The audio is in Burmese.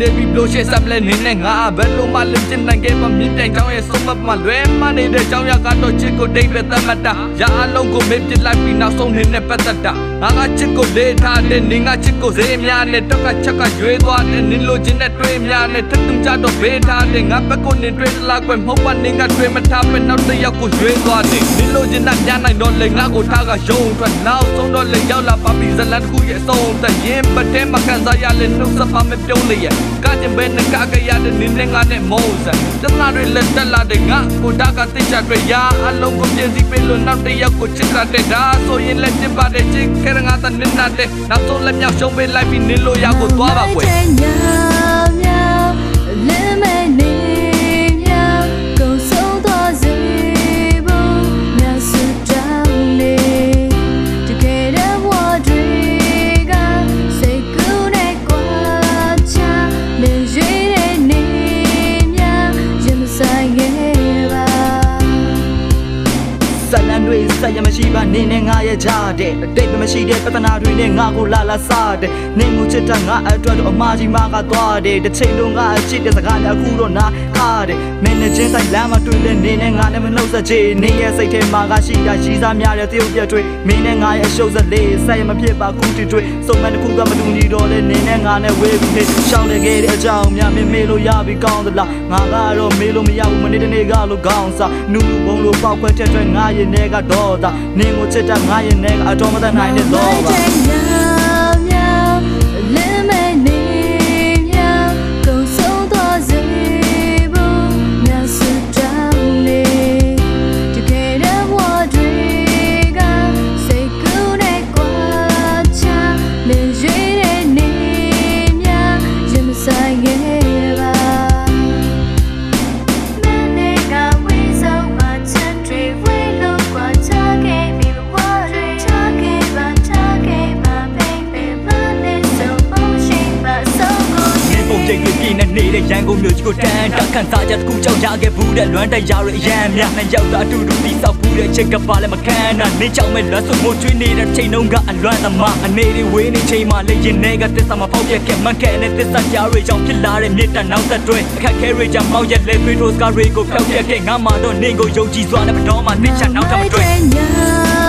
ချင်တယ်ပြီးလို့ရှေ့ဆက်လဲနေနဲ့ငါဘယ်လိုမှလင့်ချင်နိုင်ခဲ့မမြင်တိုင်ချောင်းရဲ့ဆုံးမမှလွဲမနေတဲ့ချောင်းရကတော့ချစ်ကိုတိတ်ပဲသတ်မှတ်တာရအလုံးကိုမေ့ပြစ်လိုက်ပြီးနောက်ဆုံးနေနဲ့ပတ်သက်တာငါကချစ်ကိုလေးထားတဲ့နေငါချစ်ကိုစေးများနဲ့တော့ကချက်ကရွေးသွားတဲ့နင်းလိုချင်တဲ့တွေးများနဲ့ထက်တူကြတော့ဘေးထားတဲ့ငါဘက်ကိုနေတွေးလာကွယ်မဟုတ်ပါနေငါတွေးမထားပဲနောက်တစ်ယောက်ကိုရွေးသွားတယ်နင်းလိုချင်တဲ့ညာနိုင်တော့လေငါကိုထားကယုံထွက်နောက်ဆုံးတော့လေရောက်လာပါပြီဇလန်တစ်ခုရဲ့အဆုံးသက်ရင်ပတဲမကန်စားရလေနှုတ်ဆက်ပါမပြုံးလေရဲ့ကကြင်ပဲနဲ့ကကရတဲ့နင်းနဲ့ငါနဲ့မောစံတနာတွေလက်တက်လာတဲ့ငါကိုတာကတိချတွေရာအလုံးကိုပြည့်စည်ပေးလို့နောက်တစ်ယောက်ကိုချစ်တာတဲ့ဒါဆိုရင်လက်ပြပါတဲ့ချစ်ခဲငါတနင်းနာတဲ့နောက်ဆုံးလက်မြောက်ရှုံးပေးလိုက်ပြီးနင်းလို့ရကိုသွားပါကွယ် ဆက်ရမရှိပါနေနဲ့ငါရဲ့ကြားတဲ့အတိတ်ပဲမရှိတဲ့ပြဿနာတွေနဲ့ငါကိုလာလာစားတဲ့နေမှုချစ်တာငါအတွက်တော့အမားကြီးမကသွားတယ်တစ်ချိန်လုံးကအချစ်တဲ့စကားနဲ့အခုတော့နာခါတယ်မင်းနဲ့ချင်းဆိုင်လမ်းမှာတွေ့တဲ့နေနဲ့ငါနဲ့မနှုတ်ဆက်ချေနေရဲ့စိတ်ထဲမှာကရှိတာရှိစားများတဲ့တရုပ်ပြတွေမင်းနဲ့ငါရဲ့အရှုပ်စလေးဆက်ရမဖြစ်ပါခုတီတွေစုံမတစ်ခုကမတူညီတော့လေနေနဲ့ငါနဲ့ဝေးပြီးရှောင်းနေခဲ့တဲ့အကြောင်းများမင်းမေးလို့ရပြီကောင်းသလားငါကတော့မေးလို့မရဘူးမနေ့တနေ့ကလို့ကောင်းစားနူးနူးဘုံလို့ပောက်ခွဲထက်ထက်ငါရဲ့နေကတော့တာနင်းကိုချစ်တာငါရဲ့နေကအတော်မတတ်နိုင်တဲ့တော့ပါ ကုန်မြို့ကြီးကိုတန်းတခန့်စားကြတစ်ခုကြောက်ရခဲ့ဘူးတဲ့လွမ်းတရားတွေအရန်များနဲ့ရောက်တာအတူတူတိဆောက်ဘူးတဲ့ချက်ကပါလည်းမခံနိုင်နေကြောင်မဲ့လွတ်ဆိုမို့ကျွေးနေတဲ့ချိန်လုံးကအလွမ်းသမားအနေတွေဝေးနေချိန်မှလေရင်နေကသစ္စာမပေါက်ပြက်ခဲ့မှန်ကန်တဲ့သစ္စာကြားတွေကြောင့်ဖြစ်လာတဲ့မြေတံနောက်သက်တွေအခက်ခဲတွေကြောင့်မောက်ရက်လေသွေးတို့စကားတွေကိုဖျောက်ပြက်ခဲ့ငါမှတော့နေကိုယုံကြည်စွာနဲ့မတော်မှသိချနောက်ထပ်မတွေ့